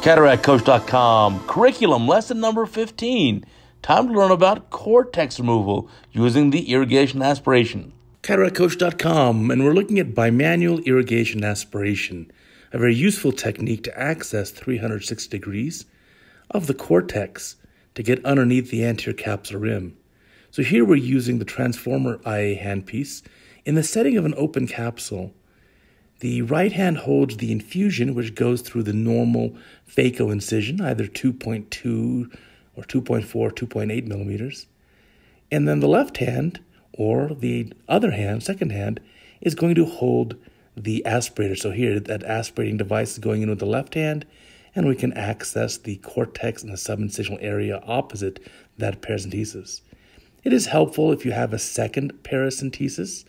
CataractCoach.com curriculum lesson number 15. Time to learn about cortex removal using the irrigation aspiration. CataractCoach.com, and we're looking at bimanual irrigation aspiration, a very useful technique to access 360 degrees of the cortex to get underneath the anterior capsular rim. So here we're using the transformer IA handpiece in the setting of an open capsule the right hand holds the infusion, which goes through the normal phaco incision, either 2.2 or 2.4, 2.8 millimeters. And then the left hand, or the other hand, second hand, is going to hold the aspirator. So here, that aspirating device is going in with the left hand, and we can access the cortex and the subincisional area opposite that paracentesis. It is helpful if you have a second paracentesis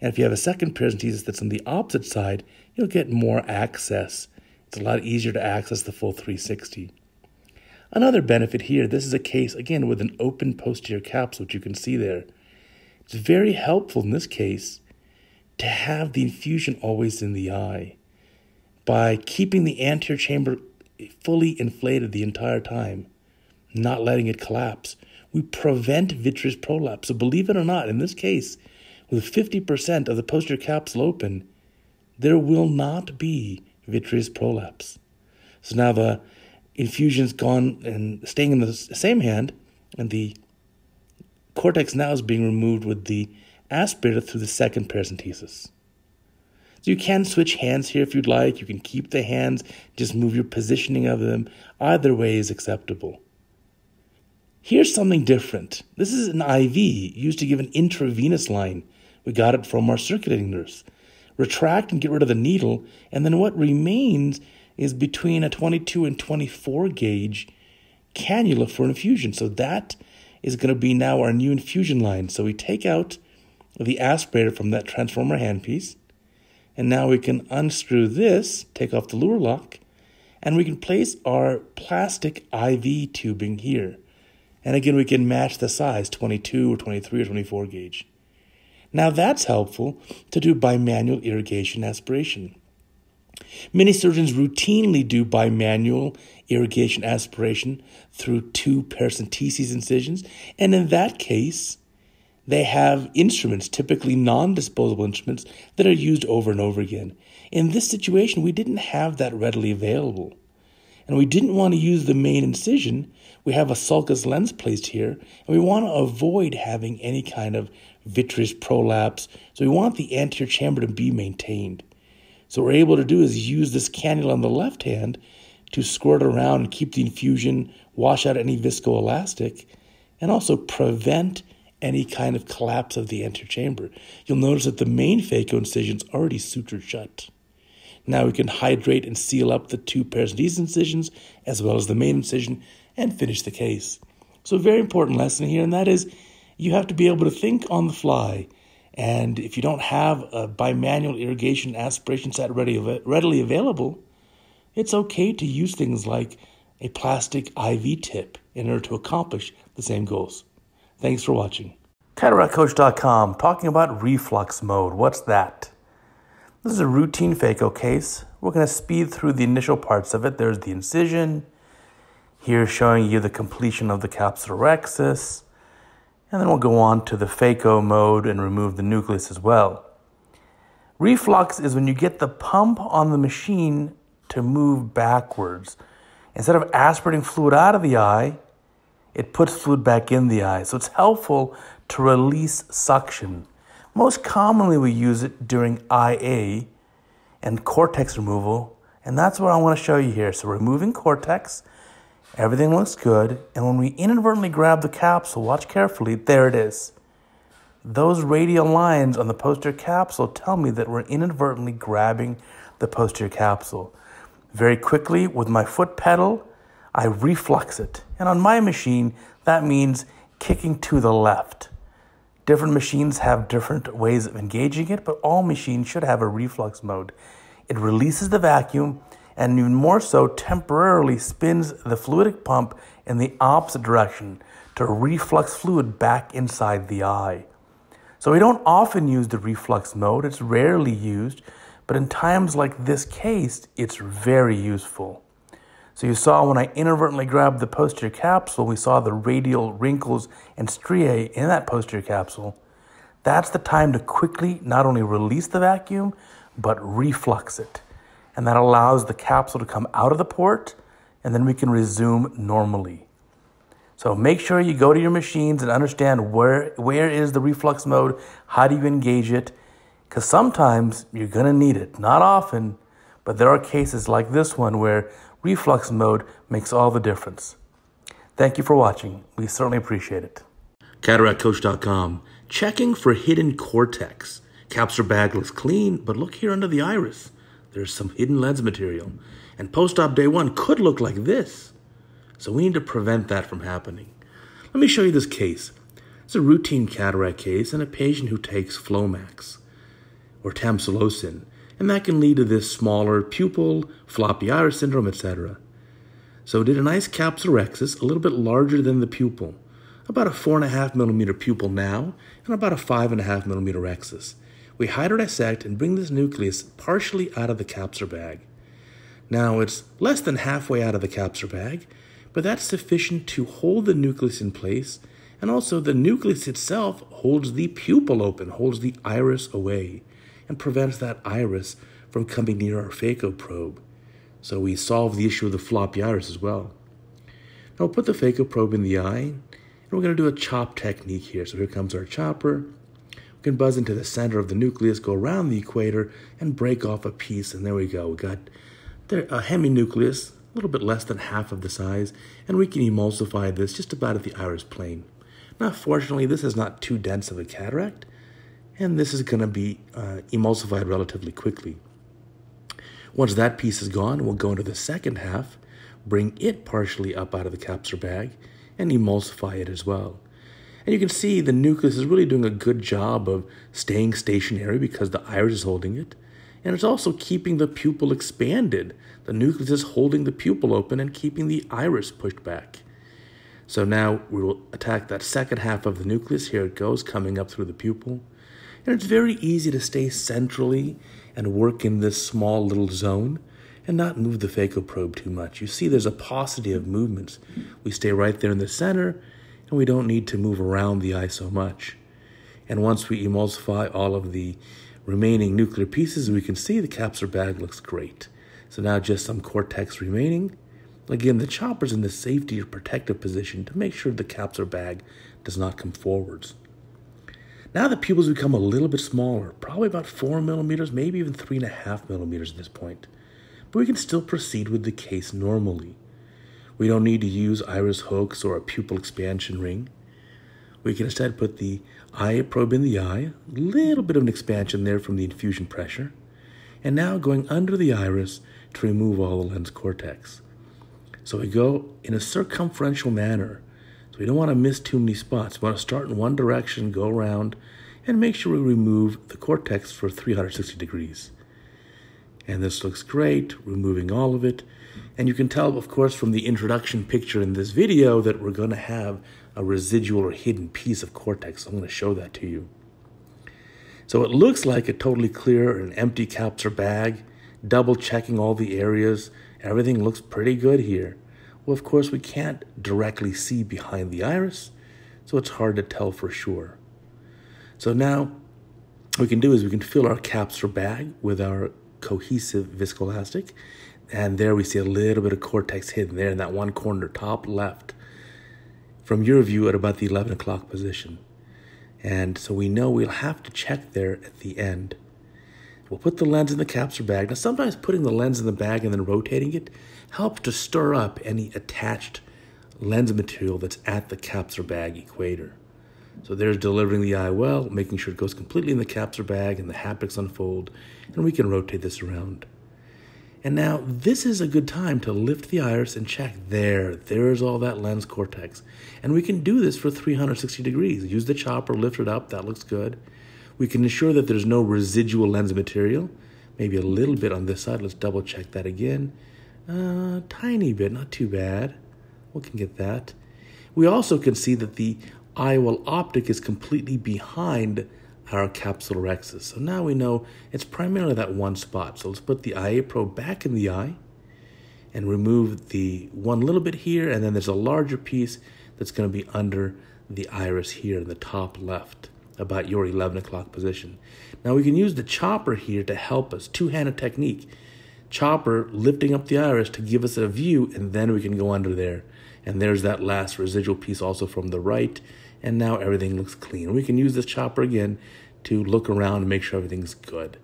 and if you have a second paracentesis that's on the opposite side, you'll get more access. It's a lot easier to access the full 360. Another benefit here, this is a case, again, with an open posterior capsule, which you can see there. It's very helpful in this case to have the infusion always in the eye. By keeping the anterior chamber fully inflated the entire time, not letting it collapse, we prevent vitreous prolapse. So believe it or not, in this case, with 50% of the posterior capsule open, there will not be vitreous prolapse. So now the infusion's gone and staying in the same hand, and the cortex now is being removed with the aspirator through the second paracentesis. So you can switch hands here if you'd like. You can keep the hands, just move your positioning of them. Either way is acceptable. Here's something different. This is an IV used to give an intravenous line we got it from our circulating nurse. Retract and get rid of the needle, and then what remains is between a 22 and 24 gauge cannula for infusion. So that is going to be now our new infusion line. So we take out the aspirator from that transformer handpiece, and now we can unscrew this, take off the Luer lock, and we can place our plastic IV tubing here. And again, we can match the size 22 or 23 or 24 gauge. Now that's helpful to do bimanual irrigation aspiration. Many surgeons routinely do bimanual irrigation aspiration through two paracenteses incisions, and in that case, they have instruments, typically non disposable instruments, that are used over and over again. In this situation, we didn't have that readily available. And we didn't want to use the main incision. We have a sulcus lens placed here, and we want to avoid having any kind of vitreous prolapse. So we want the anterior chamber to be maintained. So what we're able to do is use this cannula on the left hand to squirt around and keep the infusion, wash out any viscoelastic, and also prevent any kind of collapse of the anterior chamber. You'll notice that the main phaco incision is already sutured shut. Now we can hydrate and seal up the two paracenteses incisions as well as the main incision and finish the case. So a very important lesson here, and that is you have to be able to think on the fly. And if you don't have a bimanual irrigation aspiration set ready, readily available, it's okay to use things like a plastic IV tip in order to accomplish the same goals. Thanks for watching. CataractCoach.com talking about reflux mode. What's that? This is a routine phaco case. We're going to speed through the initial parts of it. There's the incision. Here showing you the completion of the capsulorhexis. And then we'll go on to the phaco mode and remove the nucleus as well. Reflux is when you get the pump on the machine to move backwards. Instead of aspirating fluid out of the eye, it puts fluid back in the eye. So it's helpful to release suction. Most commonly, we use it during IA and cortex removal, and that's what I want to show you here. So, removing cortex Everything looks good, and when we inadvertently grab the capsule, watch carefully, there it is. Those radial lines on the posterior capsule tell me that we're inadvertently grabbing the posterior capsule. Very quickly, with my foot pedal, I reflux it. And on my machine, that means kicking to the left. Different machines have different ways of engaging it, but all machines should have a reflux mode. It releases the vacuum and even more so, temporarily spins the fluidic pump in the opposite direction to reflux fluid back inside the eye. So we don't often use the reflux mode, it's rarely used, but in times like this case, it's very useful. So you saw when I inadvertently grabbed the posterior capsule, we saw the radial wrinkles and striae in that posterior capsule. That's the time to quickly not only release the vacuum, but reflux it. And that allows the capsule to come out of the port, and then we can resume normally. So make sure you go to your machines and understand where, where is the reflux mode, how do you engage it, because sometimes you're going to need it. Not often, but there are cases like this one where reflux mode makes all the difference. Thank you for watching. We certainly appreciate it. CataractCoach.com. Checking for hidden cortex. Capsular bag looks clean, but look here under the iris. There's some hidden lens material. And post-op day one could look like this. So we need to prevent that from happening. Let me show you this case. It's a routine cataract case in a patient who takes Flomax or tamsulosin and that can lead to this smaller pupil, floppy iris syndrome, etc. So did a nice capsulorhexis, a little bit larger than the pupil, about a four and a half millimeter pupil now, and about a five and a half millimeter rhexis. We hydrodissect and bring this nucleus partially out of the capsular bag. Now it's less than halfway out of the capsular bag, but that's sufficient to hold the nucleus in place, and also the nucleus itself holds the pupil open, holds the iris away and prevents that iris from coming near our phaco probe. So we solve the issue of the floppy iris as well. Now we'll put the phaco probe in the eye, and we're going to do a chop technique here. So here comes our chopper. Can buzz into the center of the nucleus, go around the equator, and break off a piece, and there we go. We got a heminucleus, a little bit less than half of the size, and we can emulsify this just about at the iris plane. Now, fortunately, this is not too dense of a cataract, and this is going to be uh, emulsified relatively quickly. Once that piece is gone, we'll go into the second half, bring it partially up out of the capsular bag, and emulsify it as well. And you can see the nucleus is really doing a good job of staying stationary because the iris is holding it. And it's also keeping the pupil expanded. The nucleus is holding the pupil open and keeping the iris pushed back. So now we will attack that second half of the nucleus. Here it goes, coming up through the pupil. And it's very easy to stay centrally and work in this small little zone and not move the phaco probe too much. You see there's a paucity of movements. We stay right there in the center and we don't need to move around the eye so much. And once we emulsify all of the remaining nuclear pieces, we can see the capsular bag looks great. So now just some cortex remaining. Again, the chopper's in the safety or protective position to make sure the capsular bag does not come forwards. Now the pupils become a little bit smaller, probably about four millimeters, maybe even three and a half millimeters at this point. But we can still proceed with the case normally. We don't need to use iris hooks or a pupil expansion ring. We can instead put the eye probe in the eye, a little bit of an expansion there from the infusion pressure, and now going under the iris to remove all the lens cortex. So we go in a circumferential manner So we don't want to miss too many spots. We want to start in one direction, go around, and make sure we remove the cortex for 360 degrees. And this looks great, removing all of it. And you can tell, of course, from the introduction picture in this video that we're going to have a residual or hidden piece of cortex. I'm going to show that to you. So it looks like a totally clear and empty capsular bag, double checking all the areas. Everything looks pretty good here. Well, of course, we can't directly see behind the iris, so it's hard to tell for sure. So now, what we can do is we can fill our capsular bag with our cohesive viscoelastic, and there we see a little bit of cortex hidden there in that one corner, top left, from your view at about the 11 o'clock position. And so we know we'll have to check there at the end. We'll put the lens in the capsular bag. Now, sometimes putting the lens in the bag and then rotating it helps to stir up any attached lens material that's at the capsular bag equator. So there's delivering the IOL, making sure it goes completely in the capsular bag and the haptics unfold, and we can rotate this around. And now this is a good time to lift the iris and check there. There's all that lens cortex. And we can do this for 360 degrees. Use the chopper, lift it up, that looks good. We can ensure that there's no residual lens material. Maybe a little bit on this side. Let's double check that again. Uh, tiny bit, not too bad. We can get that. We also can see that the IOL optic is completely behind our capsulorhexis. So now we know it's primarily that one spot. So let's put the IA probe back in the eye and remove the one little bit here, and then there's a larger piece that's going to be under the iris here in the top left, about your 11 o'clock position. Now we can use the chopper here to help us, two-handed technique. Chopper lifting up the iris to give us a view, and then we can go under there. And there's that last residual piece also from the right, and now everything looks clean. We can use this chopper again to look around and make sure everything's good.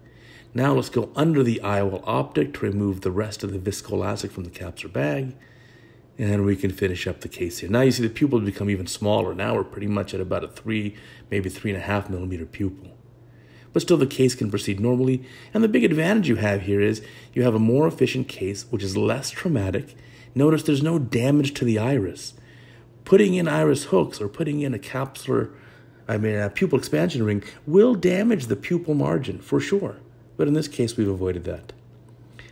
Now let's go under the IOL optic to remove the rest of the viscoelastic from the capsular bag. And we can finish up the case here. Now you see the pupil has become even smaller. Now we're pretty much at about a three, maybe three and a half millimeter pupil. But still the case can proceed normally. And the big advantage you have here is you have a more efficient case, which is less traumatic. Notice there's no damage to the iris. Putting in iris hooks or putting in a capsular, I mean a pupil expansion ring will damage the pupil margin for sure. But in this case, we've avoided that.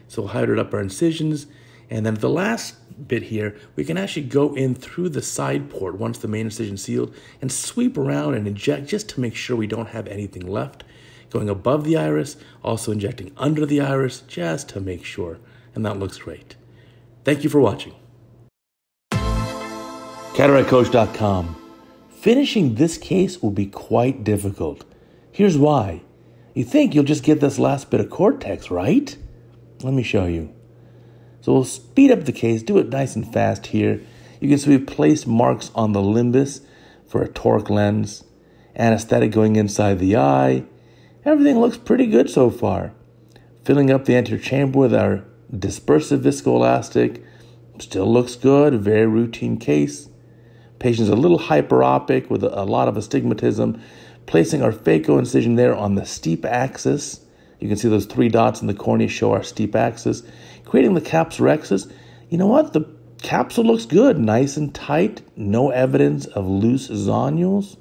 So we'll hide up our incisions. And then the last bit here, we can actually go in through the side port once the main incision sealed and sweep around and inject just to make sure we don't have anything left. Going above the iris, also injecting under the iris just to make sure. And that looks great. Thank you for watching. CataractCoach.com. Finishing this case will be quite difficult. Here's why. You think you'll just get this last bit of cortex, right? Let me show you. So we'll speed up the case, do it nice and fast here. You can see we've placed marks on the limbus for a toric lens, anesthetic going inside the eye. Everything looks pretty good so far. Filling up the anterior chamber with our dispersive viscoelastic. Still looks good, very routine case. Patient's a little hyperopic with a lot of astigmatism, placing our phaco incision there on the steep axis. You can see those three dots in the cornea show our steep axis. Creating the capsulorhexis. You know what? The capsule looks good, nice and tight, no evidence of loose zonules.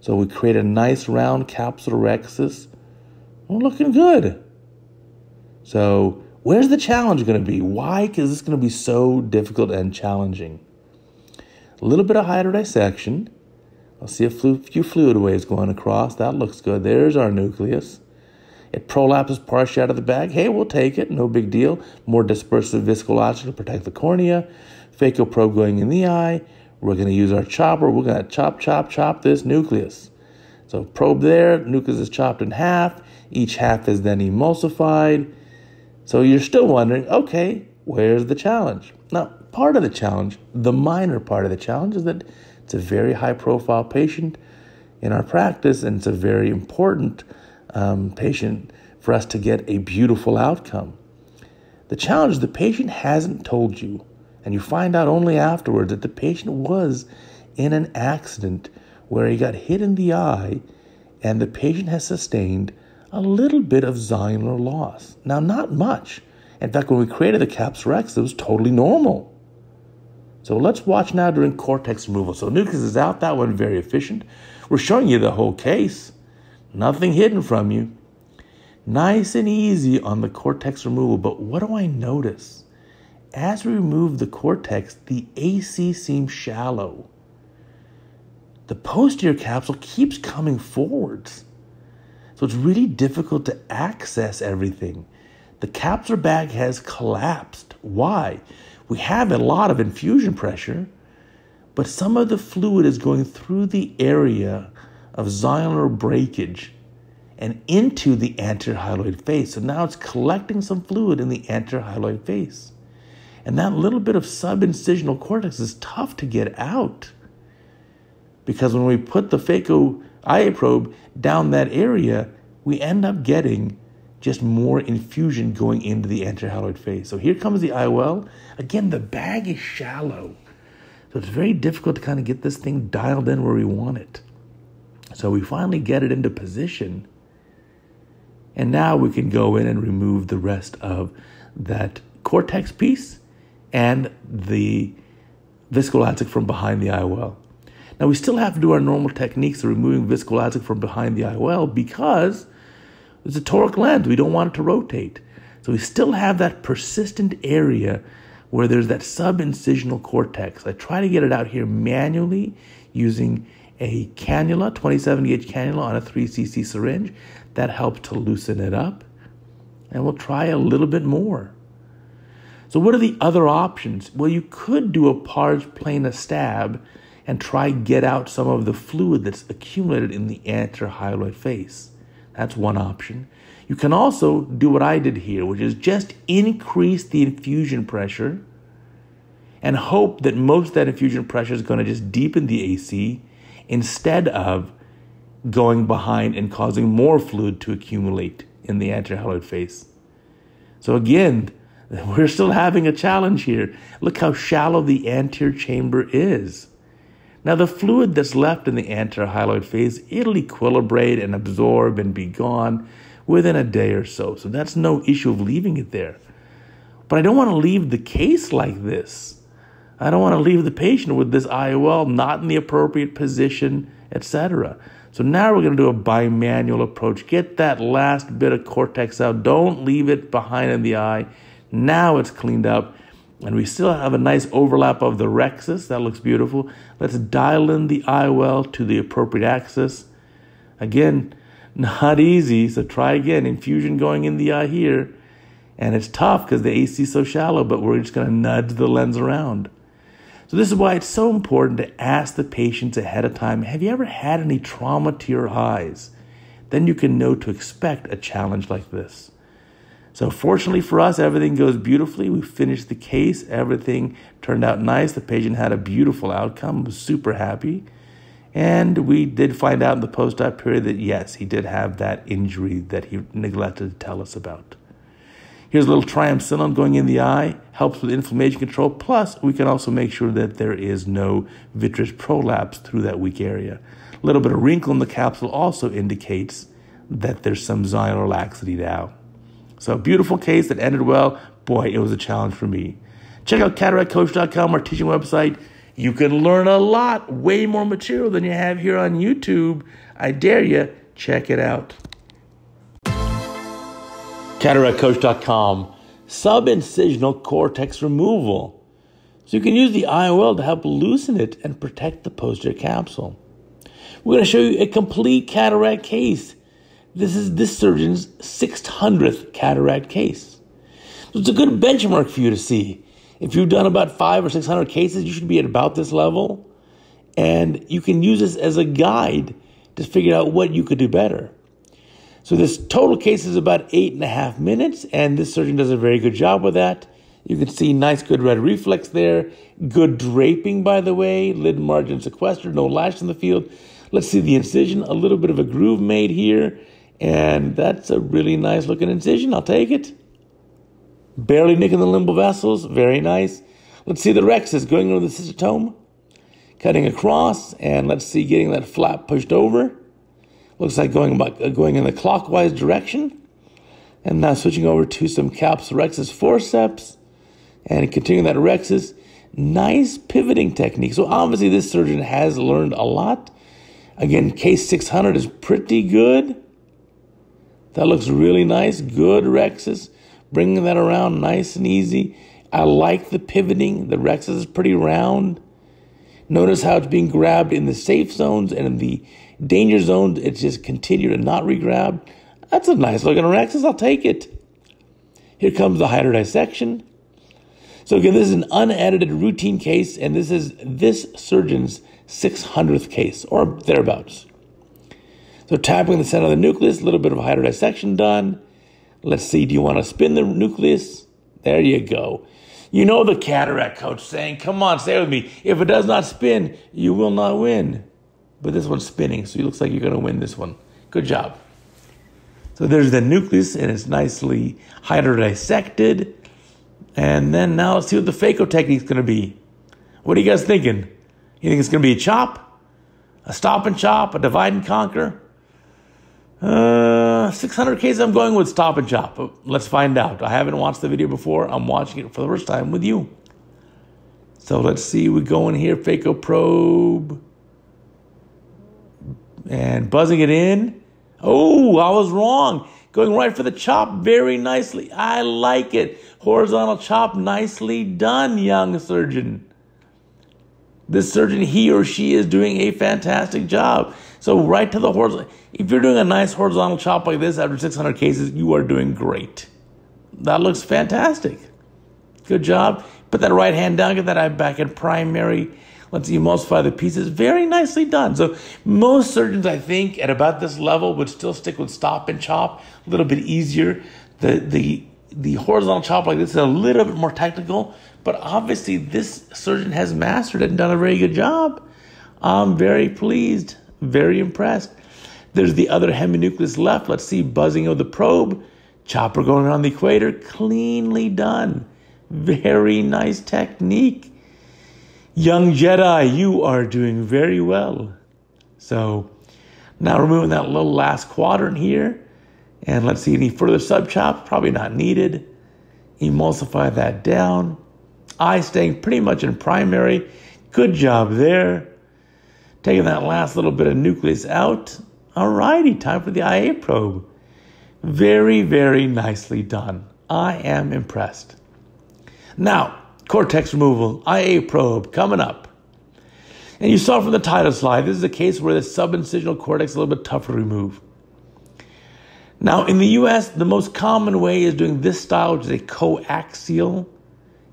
So we create a nice round capsulorhexis. We're looking good. So where's the challenge going to be? Why is this going to be so difficult and challenging? A little bit of hydrodissection I'll see a few fluid waves going across. That looks good. There's our nucleus. It prolapses partially out of the bag. Hey, we'll take it. No big deal. More dispersive viscoelastic to protect the cornea. Phaco probe going in the eye. We're going to use our chopper. We're going to chop, chop, chop this nucleus. So probe there. Nucleus is chopped in half. Each half is then emulsified. So you're still wondering, okay, where's the challenge? Now, part of the challenge, the minor part of the challenge, is that it's a very high profile patient in our practice, and it's a very important um, patient for us to get a beautiful outcome. The challenge is the patient hasn't told you, and you find out only afterwards that the patient was in an accident where he got hit in the eye, and the patient has sustained a little bit of zonular loss. Now, not much. In fact, when we created the capsulorhexis, it was totally normal. So let's watch now during cortex removal. So nucleus is out, that one very efficient. We're showing you the whole case, nothing hidden from you. Nice and easy on the cortex removal, but what do I notice? As we remove the cortex, the AC seems shallow. The posterior capsule keeps coming forwards. So it's really difficult to access everything. The capsular bag has collapsed. Why? We have a lot of infusion pressure, but some of the fluid is going through the area of zonular breakage and into the anterior hyaloid face. So now it's collecting some fluid in the anterior hyaloid face. And that little bit of subincisional cortex is tough to get out. Because when we put the phaco IA probe down that area, we end up getting just more infusion going into the anterior phase. So here comes the IOL. Again, the bag is shallow. So it's very difficult to kind of get this thing dialed in where we want it. So we finally get it into position. And now we can go in and remove the rest of that cortex piece and the viscoelastic from behind the IOL. Now we still have to do our normal techniques of removing viscoelastic from behind the IOL because it's a toric lens. We don't want it to rotate. So we still have that persistent area where there's that subincisional cortex. I try to get it out here manually using a cannula, 27 gauge cannula on a 3cc syringe. That helps to loosen it up. And we'll try a little bit more. So, what are the other options? Well, you could do a pars plana stab and try get out some of the fluid that's accumulated in the anterior hyaloid face. That's one option. You can also do what I did here, which is just increase the infusion pressure and hope that most of that infusion pressure is going to just deepen the AC instead of going behind and causing more fluid to accumulate in the anterior hyaloid face. So again, we're still having a challenge here. Look how shallow the anterior chamber is. Now, the fluid that's left in the anterior hyaloid face, it'll equilibrate and absorb and be gone within a day or so. So that's no issue of leaving it there. But I don't want to leave the case like this. I don't want to leave the patient with this IOL not in the appropriate position, etc. So now we're going to do a bimanual approach. Get that last bit of cortex out. Don't leave it behind in the eye. Now it's cleaned up. And we still have a nice overlap of the rhexis. That looks beautiful. Let's dial in the IOL to the appropriate axis. Again, not easy, so try again. Infusion going in the eye here. And it's tough because the AC is so shallow, but we're just going to nudge the lens around. So this is why it's so important to ask the patients ahead of time, have you ever had any trauma to your eyes? Then you can know to expect a challenge like this. So fortunately for us, everything goes beautifully. We finished the case. Everything turned out nice. The patient had a beautiful outcome. Was super happy. And we did find out in the post-op period that yes, he did have that injury that he neglected to tell us about. Here's a little triamcinolone going in the eye, helps with inflammation control. Plus, we can also make sure that there is no vitreous prolapse through that weak area. A little bit of wrinkle in the capsule also indicates that there's some zonular laxity now. So beautiful case that ended well. Boy, it was a challenge for me. Check out cataractcoach.com, our teaching website. You can learn a lot, way more material than you have here on YouTube. I dare you, check it out. Cataractcoach.com, subincisional cortex removal. So you can use the IOL to help loosen it and protect the posterior capsule. We're going to show you a complete cataract case this is this surgeon's 600th cataract case. So it's a good benchmark for you to see. If you've done about five or 600 cases, you should be at about this level. And you can use this as a guide to figure out what you could do better. So this total case is about eight and a half minutes, and this surgeon does a very good job with that. You can see nice, good red reflex there. Good draping, by the way. Lid margin sequestered, no lash in the field. Let's see the incision. A little bit of a groove made here. And that's a really nice looking incision. I'll take it. Barely nicking the limbal vessels. Very nice. Let's see the rhexis going into the cystotome. Cutting across. And let's see getting that flap pushed over. Looks like going, about, uh, going in the clockwise direction. And now switching over to some caps rhexis forceps. And continuing that rhexis. Nice pivoting technique. So obviously this surgeon has learned a lot. Again, case 600 is pretty good. That looks really nice. Good rhexis. Bringing that around nice and easy. I like the pivoting. The rhexis is pretty round. Notice how it's being grabbed in the safe zones and in the danger zones. It's just continued to not regrab. That's a nice looking rhexis. I'll take it. Here comes the hydro dissection. So again, this is an unedited routine case, and this is this surgeon's 600th case or thereabouts. So tapping the center of the nucleus, a little bit of hydrodissection done. Let's see, do you want to spin the nucleus? There you go. You know the cataract coach saying, come on, stay with me. If it does not spin, you will not win. But this one's spinning, so it looks like you're going to win this one. Good job. So there's the nucleus, and it's nicely hydrodissected. And then now let's see what the phaco technique is going to be. What are you guys thinking? You think it's going to be a chop, a stop and chop, a divide and conquer? Uh, 600 cases, I'm going with Stop and Chop. Let's find out. I haven't watched the video before. I'm watching it for the first time with you. So let's see. We go in here, phaco probe. And buzzing it in. Oh, I was wrong. Going right for the chop very nicely. I like it. Horizontal chop, nicely done, young surgeon. This surgeon, he or she is doing a fantastic job. So right to the horizontal. If you're doing a nice horizontal chop like this after 600 cases, you are doing great. That looks fantastic. Good job. Put that right hand down, get that eye back in primary. Let's emulsify the pieces. Very nicely done. So most surgeons, I think, at about this level would still stick with stop and chop. A little bit easier. The the the horizontal chop like this is a little bit more technical, but obviously this surgeon has mastered it and done a very good job. I'm very pleased, very impressed. There's the other heminucleus left. Let's see buzzing of the probe. Chopper going around the equator, cleanly done. Very nice technique. Young Jedi, you are doing very well. So now removing that little last quadrant here. And let's see any further sub chop, probably not needed. Emulsify that down. Eye staying pretty much in primary. Good job there. Taking that last little bit of nucleus out. Alrighty, time for the IA probe. Very, very nicely done. I am impressed. Now, cortex removal, IA probe coming up. And you saw from the title slide, this is a case where the subincisional cortex is a little bit tougher to remove. Now, in the US, the most common way is doing this style, which is a coaxial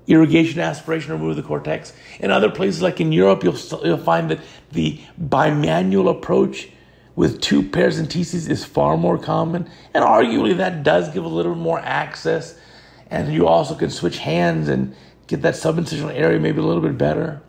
irrigation aspiration to remove the cortex. In other places, like in Europe, you'll, you'll find that the bimanual approach with two paracenteses is far more common. And arguably, that does give a little more access. And you also can switch hands and get that subincisional area maybe a little bit better.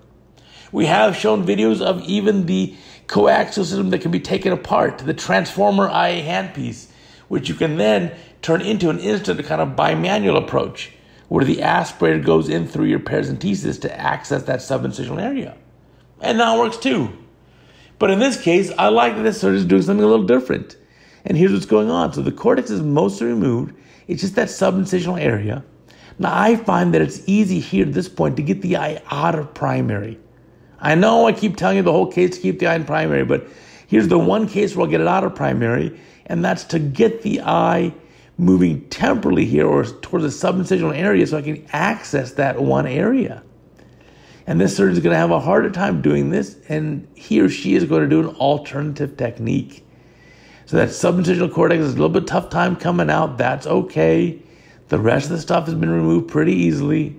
We have shown videos of even the coaxial system that can be taken apart, the transformer IA handpiece which you can then turn into an instant kind of bimanual approach where the aspirator goes in through your paracentesis to access that subincisional area. And that works too. But in this case, I like that this surgeon is doing something a little different. And here's what's going on. So the cortex is mostly removed. It's just that subincisional area. Now I find that it's easy here at this point to get the eye out of primary. I know I keep telling you the whole case to keep the eye in primary, but here's the one case where I'll get it out of primary and that's to get the eye moving temporally here or towards the subincisional area so I can access that one area. And this surgeon is going to have a harder time doing this, and he or she is going to do an alternative technique. So that subincisional cortex is a little bit tough time coming out. That's okay. The rest of the stuff has been removed pretty easily.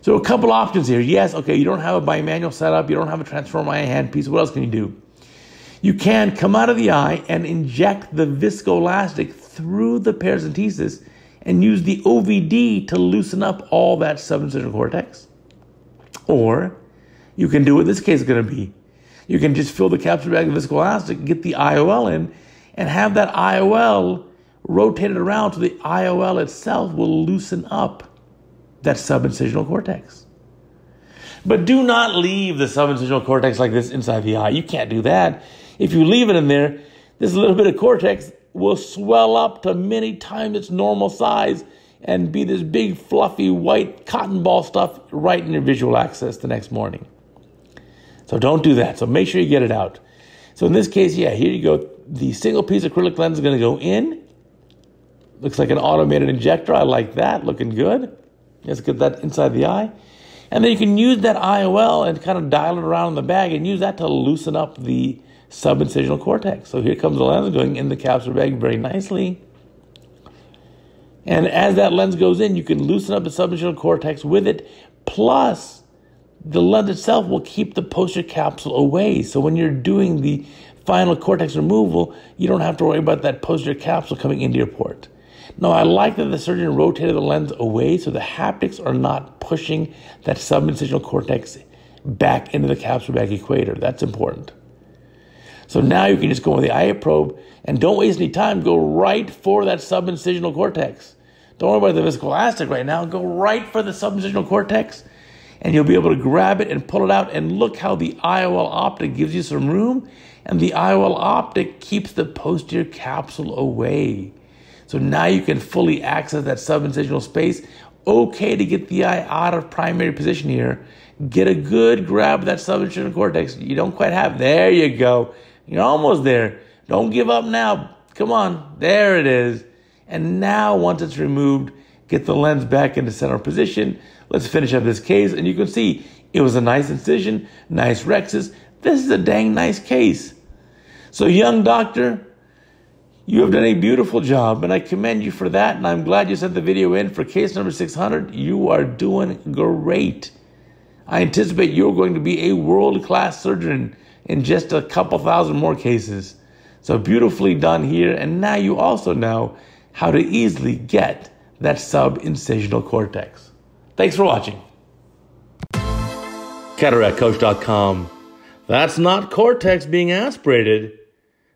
So a couple options here. Yes, okay, you don't have a bimanual setup, you don't have a transformer IA handpiece. What else can you do? You can come out of the eye and inject the viscoelastic through the paracentesis and use the OVD to loosen up all that subincisional cortex. Or you can do what this case is going to be. You can just fill the capsule bag with viscoelastic, get the IOL in, and have that IOL rotated around so the IOL itself will loosen up that subincisional cortex. But do not leave the subincisional cortex like this inside the eye. You can't do that if you leave it in there, this little bit of cortex will swell up to many times its normal size and be this big, fluffy, white cotton ball stuff right in your visual axis the next morning. So don't do that. So make sure you get it out. So in this case, yeah, here you go. The single piece acrylic lens is going to go in. Looks like an automated injector. I like that. Looking good. Let's get that inside the eye. And then you can use that IOL and kind of dial it around in the bag and use that to loosen up the subincisional cortex. So here comes the lens going in the capsular bag very nicely. And as that lens goes in, you can loosen up the subincisional cortex with it. Plus, the lens itself will keep the posterior capsule away. So when you're doing the final cortex removal, you don't have to worry about that posterior capsule coming into your port. Now, I like that the surgeon rotated the lens away so the haptics are not pushing that subincisional cortex back into the capsular bag equator. That's important. So now you can just go with the IA probe and don't waste any time. Go right for that subincisional cortex. Don't worry about the viscoelastic right now. Go right for the subincisional cortex and you'll be able to grab it and pull it out. And look how the IOL optic gives you some room and the IOL optic keeps the posterior capsule away. So now you can fully access that subincisional space. Okay to get the eye out of primary position here. Get a good grab of that subincisional cortex. You don't quite have. There you go. You're almost there. Don't give up now. Come on. There it is. And now, once it's removed, get the lens back into center position. Let's finish up this case. And you can see it was a nice incision, nice rhexis. This is a dang nice case. So, young doctor, You have done a beautiful job, and I commend you for that. And I'm glad you sent the video in for case number 600. You are doing great. I anticipate you're going to be a world class surgeon in just a couple thousand more cases. So beautifully done here. And now you also know how to easily get that sub-incisional cortex. Thanks for watching. CataractCoach.com. That's not cortex being aspirated.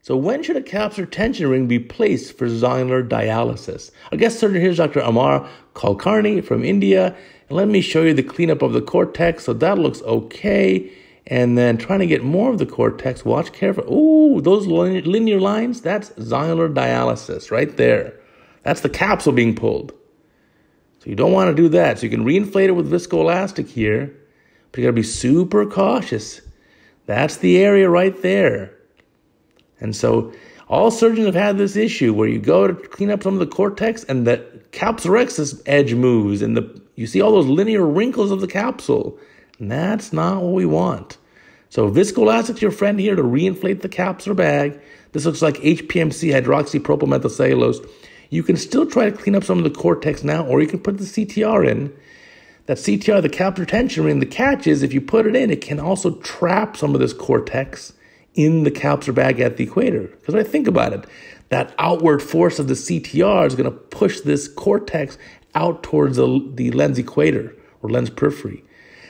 So when should a capsular tension ring be placed for zonular dialysis? Our guest surgeon here is Dr. Amar Kulkarni from India. And let me show you the cleanup of the cortex. So that looks okay. And then trying to get more of the cortex, watch carefully. Ooh, those linear lines, that's zonular dialysis right there. That's the capsule being pulled. So you don't want to do that. So you can reinflate it with viscoelastic here, but you got to be super cautious. That's the area right there. And so all surgeons have had this issue where you go to clean up some of the cortex and the capsulorhexis edge moves and the you see all those linear wrinkles of the capsule. That's not what we want. So viscoelastic's your friend here to reinflate the capsular bag. This looks like HPMC hydroxypropylmethylcellulose. You can still try to clean up some of the cortex now, or you can put the CTR in. That CTR, the capsular tension ring, the catch is if you put it in, it can also trap some of this cortex in the capsular bag at the equator. Because when I think about it, that outward force of the CTR is going to push this cortex out towards the, the lens equator or lens periphery.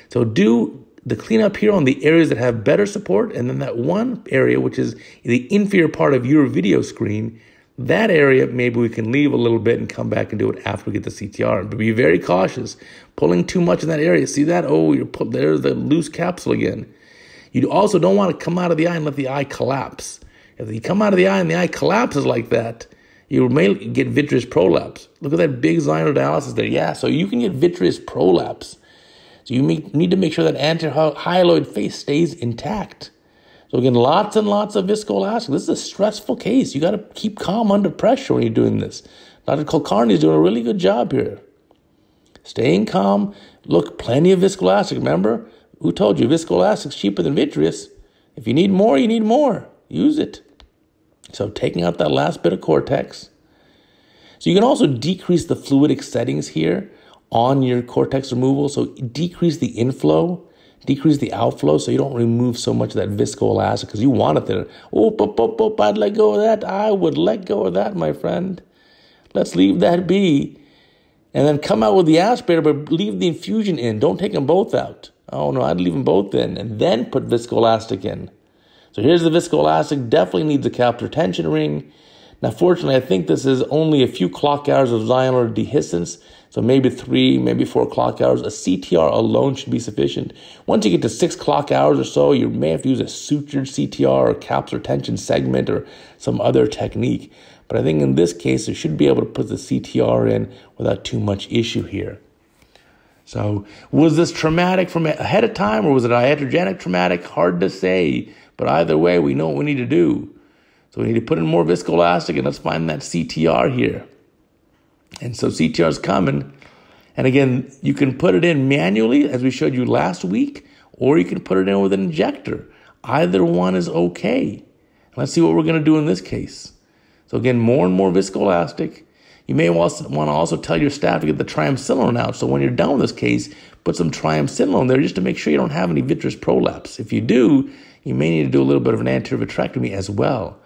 So do the cleanup here on the areas that have better support, and then that one area, which is the inferior part of your video screen, that area, maybe we can leave a little bit and come back and do it after we get the CTR. But be very cautious. Pulling too much in that area. See that? Oh, you're there's the loose capsule again. You also don't want to come out of the eye and let the eye collapse. If you come out of the eye and the eye collapses like that, you may get vitreous prolapse. Look at that big zonular dialysis there. Yeah, so you can get vitreous prolapse. So you need to make sure that anterior hyaloid face stays intact. So again, lots and lots of viscoelastic. This is a stressful case. You got to keep calm under pressure when you're doing this. Dr. Kulkarni is doing a really good job here. Staying calm. Look, plenty of viscoelastic. Remember, who told you viscoelastic is cheaper than vitreous? If you need more, you need more. Use it. So taking out that last bit of cortex. So you can also decrease the fluidic settings here on your cortex removal. So decrease the inflow decrease the outflow so you don't remove so much of that viscoelastic because you want it there. Oh, pop, pop, pop, I'd let go of that. I would let go of that, my friend. Let's leave that be. And then come out with the aspirator, but leave the infusion in. Don't take them both out. Oh, no, I'd leave them both in and then put viscoelastic in. So here's the viscoelastic. Definitely needs a capsular tension ring. Now, fortunately, I think this is only a few clock hours of zonular dehiscence. So maybe three, maybe four clock hours. A CTR alone should be sufficient. Once you get to six clock hours or so, you may have to use a sutured CTR or capsular tension segment or some other technique. But I think in this case, you should be able to put the CTR in without too much issue here. So, was this traumatic from ahead of time or was it iatrogenic traumatic? Hard to say. But either way, we know what we need to do. So we need to put in more viscoelastic and let's find that CTR here. And so CTR is coming. And again, you can put it in manually, as we showed you last week, or you can put it in with an injector. Either one is okay. Let's see what we're going to do in this case. So again, more and more viscoelastic. You may want to also tell your staff to get the triamcinolone out. So when you're done with this case, put some triamcinolone there just to make sure you don't have any vitreous prolapse. If you do, you may need to do a little bit of an anterior vitrectomy as well.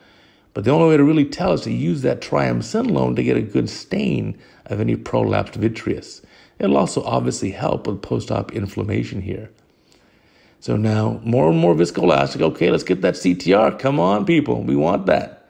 But the only way to really tell is to use that triamcinolone to get a good stain of any prolapsed vitreous. It'll also obviously help with post-op inflammation here. So now, more and more viscoelastic. Okay, let's get that CTR. Come on, people. We want that.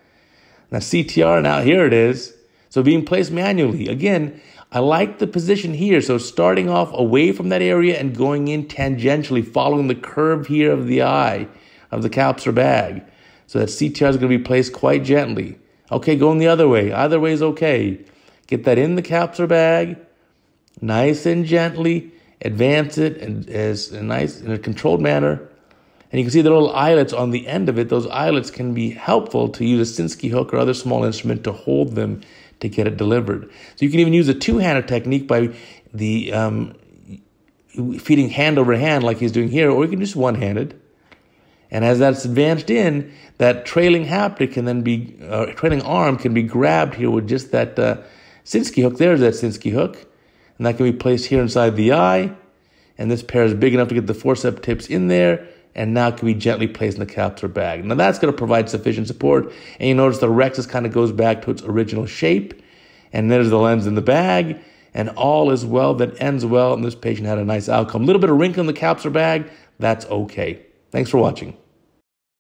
Now, CTR, now here it is. So being placed manually. Again, I like the position here. So starting off away from that area and going in tangentially, following the curve here of the eye, of the capsular bag. So that CTR is going to be placed quite gently. Okay, going the other way. Either way is okay. Get that in the capsular bag, nice and gently. Advance it and as a nice in a controlled manner. And you can see the little eyelets on the end of it. Those eyelets can be helpful to use a Sinskey hook or other small instrument to hold them to get it delivered. So you can even use a two-handed technique by the um, feeding hand over hand like he's doing here, or you can just one-handed And as that's advanced in, that trailing haptic can then be, uh, trailing arm can be grabbed here with just that uh, Sinskey hook. There's that Sinskey hook. And that can be placed here inside the eye. And this pair is big enough to get the forceps tips in there. And now it can be gently placed in the capsular bag. Now that's going to provide sufficient support. And you notice the rhexis kind of goes back to its original shape. And there's the lens in the bag. And all is well that ends well. And this patient had a nice outcome. A little bit of wrinkle in the capsular bag. That's okay. Thanks for watching.